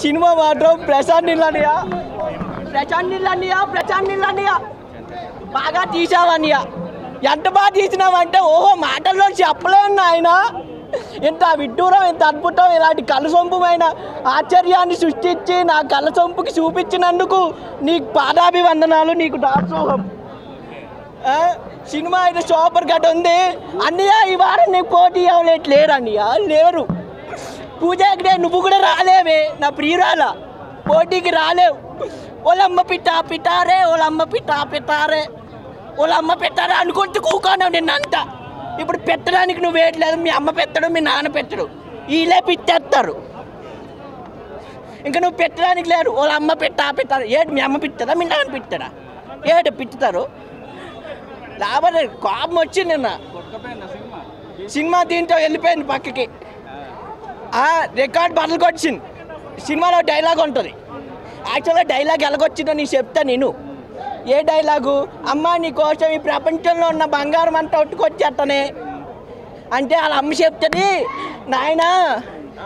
Cinema మాత్రం ప్రశాంత్ నిల్లనియా. ప్రశాంత్ నిల్లనియా ప్రశాంత్ నిల్లనియా. బాగా తీసావనియా ఎంత బాగా తీసినావంటే ఓహో మాటల్లో చెప్పలేను ఆయన. ఇంత విడ్డూరం ఇంత అద్భుతం ఇలాంటి కలసొంపుమైన ఆశ్చర్యాన్ని సృష్టించి నా కలసొంపుకి చూపించినందుకు నీకు పాదాభివందనాలు నీకు దాసోహం సినిమా అయితే సూపర్ కట్ ఉంది. అన్నయ్య ఈ వారం నీకు పోటీ అవ్వలేట్ లేరు అన్నయ్య లేరు. పూజ ఎక్కడే నువ్వు కూడా రాలేవే నా ప్రియురాల. పోటీకి రాలేవు. వాళ్ళమ్మ పిట్ట పిటారే వాళ్ళమ్మ పిట్ట పిటారే వాళ్ళమ్మ పెట్టారే అనుకుంటూ కూకోనావు నిన్నంతా. ఇప్పుడు పెట్టడానికి నువ్వు వేయట్లేదు మీ అమ్మ పెట్టడు మీ నాన్న పెట్టడు. వీళ్ళే పిట్టేస్తారు. ఇంకా నువ్వు పెట్టడానికి లేరు. వాళ్ళ అమ్మ పెట్టా పెట్టారు. ఏడు మీ అమ్మ పిట్టదా మీ నాన్న పిట్టడా? ఏడు పిట్టుతారు? లాభం. కోపం వచ్చింది నిన్న. సినిమా దీంతో వెళ్ళిపోయింది పక్కకి. రికార్డ్ బట్టలు కొట్టింది సినిమాలో డైలాగ్ ఉంటుంది. యాక్చువల్గా డైలాగ్ ఎలాగొచ్చిందో నీకు చెప్తా నేను. ఏ డైలాగు అమ్మ నీ కోసం ఈ ప్రపంచంలో ఉన్న బంగారం అంతా ఒట్టుకొచ్చేట్టనే అంటే వాళ్ళ అమ్మ చెప్తుంది నాయన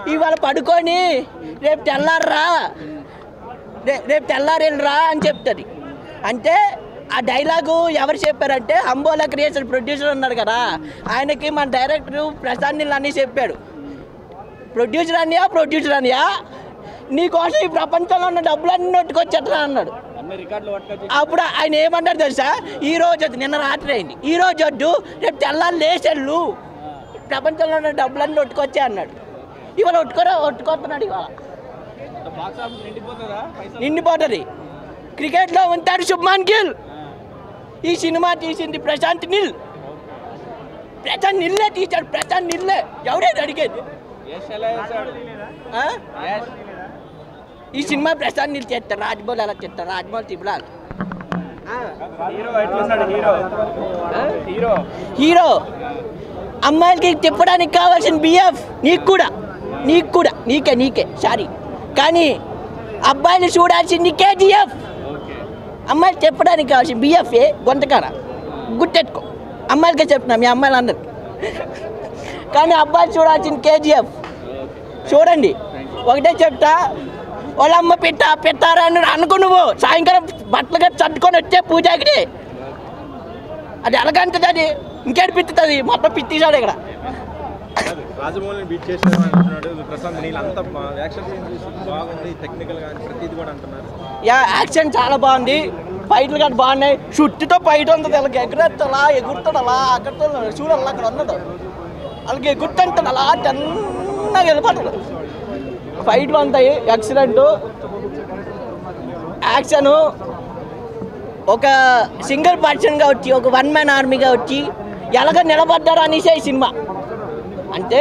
ఇవాళ పడుకొని రేపు తెల్లారా రే- రేపు తెల్లారెళ్ళరా అని చెప్తుంది. అంటే ఆ డైలాగు ఎవరు చెప్పారంటే అంబోలా క్రియేషన్ ప్రొడ్యూసర్ ఉన్నారు కదా. ఆయనకి మన డైరెక్టర్ ప్రశాంత్ నీళ్ళు చెప్పాడు. ప్రొడ్యూసర్ అనియా ప్రొడ్యూసర్ అనియా నీకోసం ఈ ప్రపంచంలో ఉన్న డబ్బులన్నీ నొట్టుకొచ్చేట్రా అన్నాడు. అప్పుడు ఆయన ఏమన్నాడు తెలుసా? ఈ రోజు వద్దు నిన్న రాత్రి అయింది. ఈ రోజు వద్దు రేపు తెల్లారి లేచెళ్ళు. ప్రపంచంలో ఉన్న డబ్బులన్నీ నొట్టుకొచ్చే అన్నాడు. ఇవాళ ఒట్టుకోరా ఒట్టుకొస్తున్నాడు ఇవాళ. నిండిపోతుంది? క్రికెట్లో ఉంటాడు శుభ్మాన్ గిల్. ఈ సినిమా తీసింది ప్రశాంత్ నిల్. ప్రశాంత్ నిల్లే తీశాడు. ప్రశాంత్ నిల్లే. ఎవరైనా అడిగేది? ఈ సినిమా ప్రశాంత్ నిల్ చేస్తారు రాజ్మౌల్ అలా చేస్తారు రాజ్మౌల్ తిబులాల్ హీరో అమ్మాయిలకి చెప్పడానికి కావాల్సిన బిఎఫ్ నీకు కూడా నీకు కూడా నీకే నీకే సారీ. కానీ అబ్బాయిలు చూడాల్సింది కేజీఎఫ్. అమ్మాయిలు చెప్పడానికి కావాల్సిన బిఎఫ్ఏ గొంతకాడ గుర్తెట్టుకో. అమ్మాయిలకే చెప్తున్నా మీ అమ్మాయిలు అందరు కానీ అబ్బాయిలు చూడాల్సిన కేజీఎఫ్. చూడండి. ఒకటే చెప్తా వాళ్ళ అమ్మ పెట్ట పెట్టారా అని అనుకో నువ్వు. సాయంకాలం బట్టలు కట్టి చట్టుకొని వచ్చే పూజకి అది ఎలాగంటది అది. ఇంకేటి పిత్తుతుంది? మొత్తం పిత్తిసాడు ఇక్కడ. రాజమౌళిని బీట్ చేసాను అంటున్నాడు ప్రశాంత్. నీళ్ళు అంతా యాక్షన్ బాగుంది. టెక్నికల్ కానీ ప్రతిది కూడా అంటున్నారు. యా యాక్షన్ చాలా బాగుంది. ఫైట్లు కానీ బాగున్నాయి. చుట్టుతో ఫైట్ ఉంటుంది వాళ్ళకి ఎగురెత్తలా ఎగురుతాడు అలా అక్కడ చూడాలా అక్కడ ఉన్నది. వాళ్ళకి ఎగురుతుంటాడు అలా చిన్నగా వెళ్ళిపోతాడు. ఫైట్లు ఉంటాయి యాక్సిడెంట్. యాక్షను. ఒక సింగిల్ పర్సన్గా వచ్చి ఒక వన్ మ్యాన్ ఆర్మీగా వచ్చి ఎలాగ నిలబడ్డారు అనేసే ఈ సినిమా. అంటే